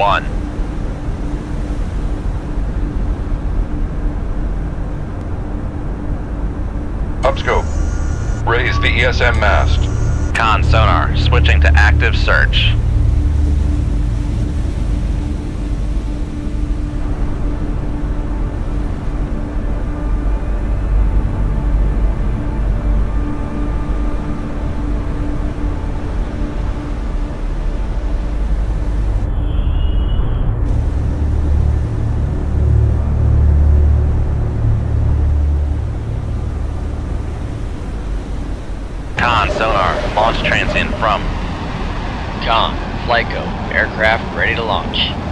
one. Upscope. Raise the ESM mast. Con sonar, switching to active search. Flyco, aircraft ready to launch.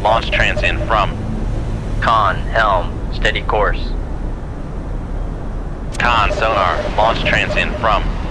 Launch in from. Con, helm, steady course. Con, sonar, launch in from.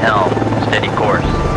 Helm, steady course.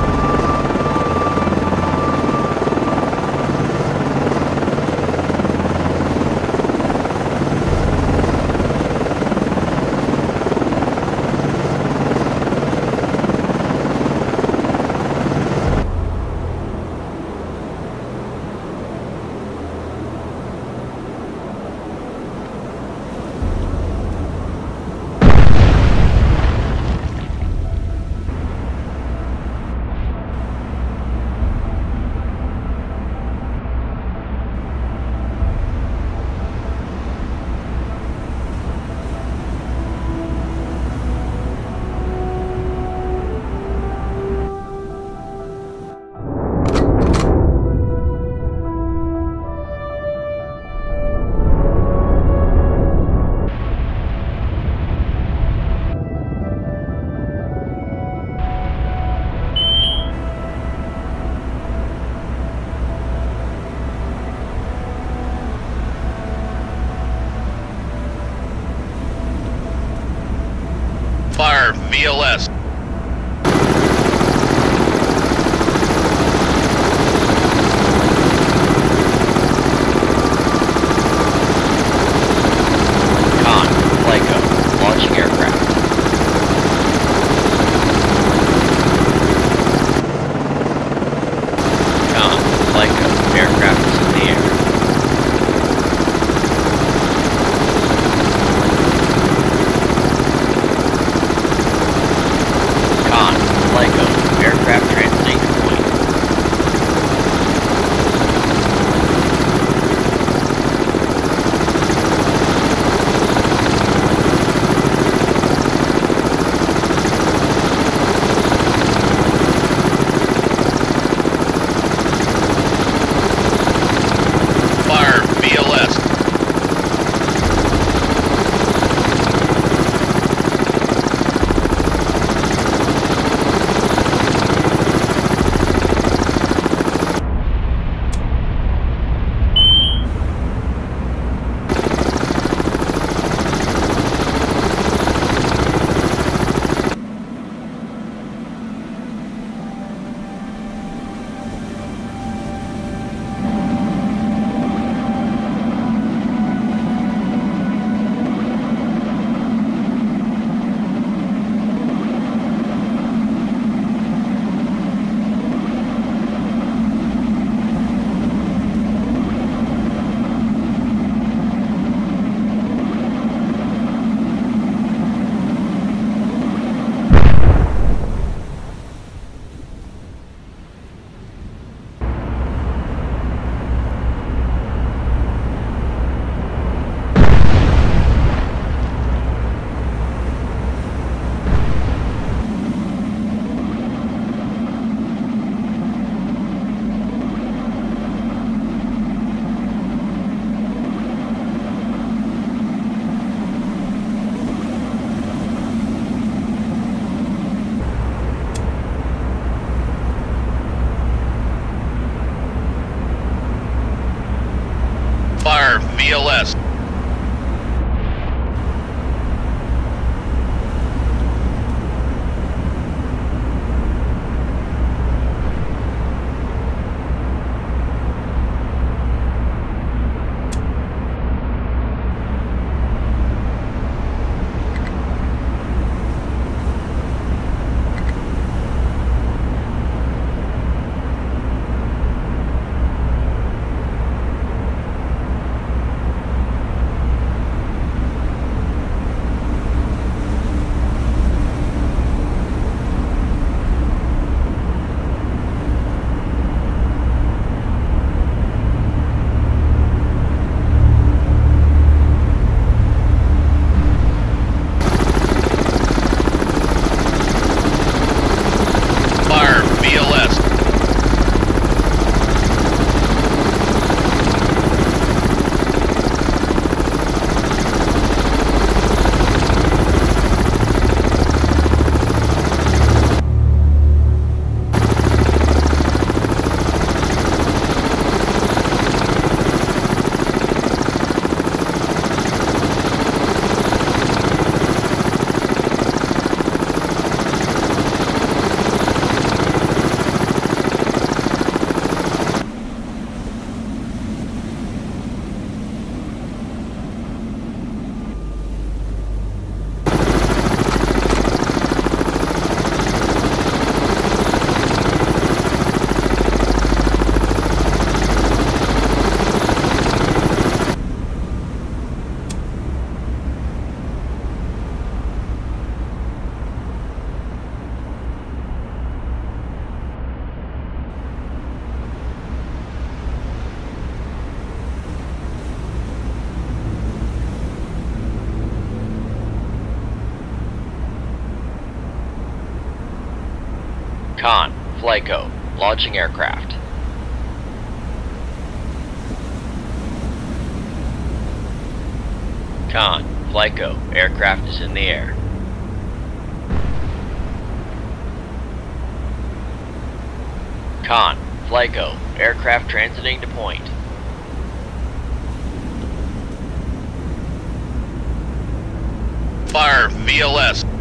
Con, Flyco, launching aircraft. Con, Flyco, aircraft is in the air. Con, Flyco, aircraft transiting to point. Fire VLS.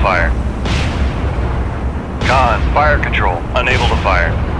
Fire. Con, fire control, unable to fire.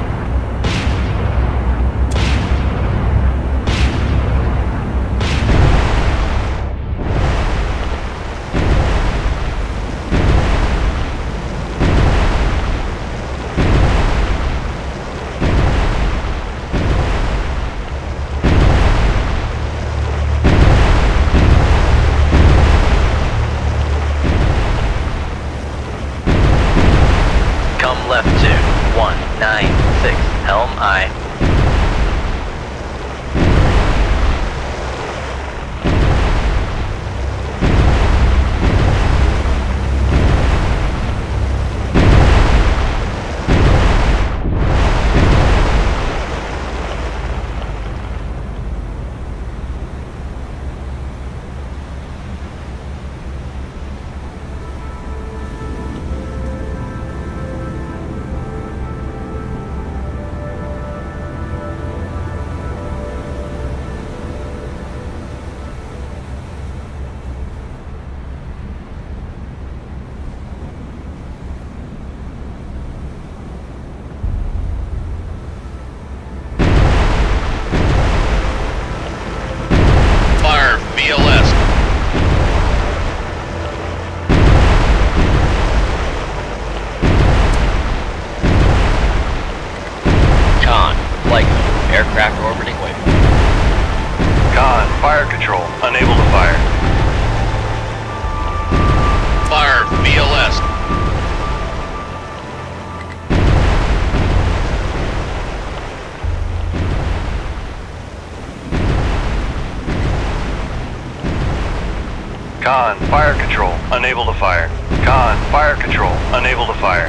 Fire control, unable to fire. Con, fire control, unable to fire.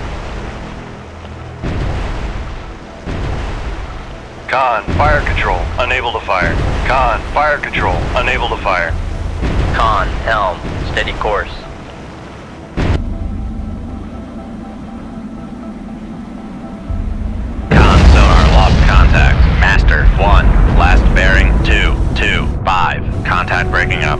Con, fire control, unable to fire. Con, fire control, unable to fire. Con, helm, steady course. Con sonar lost contact. Master 1, last bearing 2, 2, 5. Contact breaking up.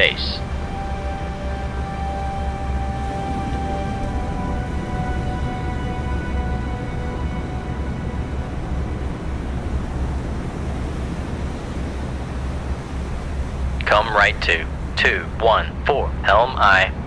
Base. Come right to 214 Helm I.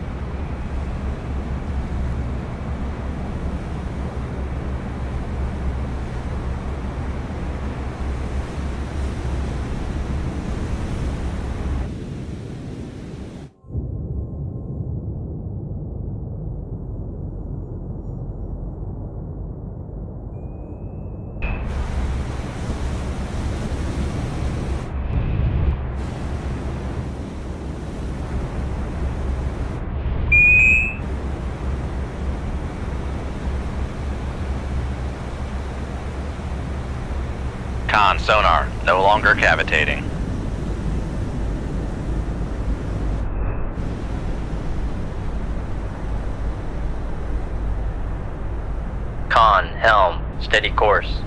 sonar, no longer cavitating. Con, helm, steady course.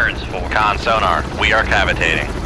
Turns for Con sonar, we are cavitating.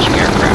launching aircraft.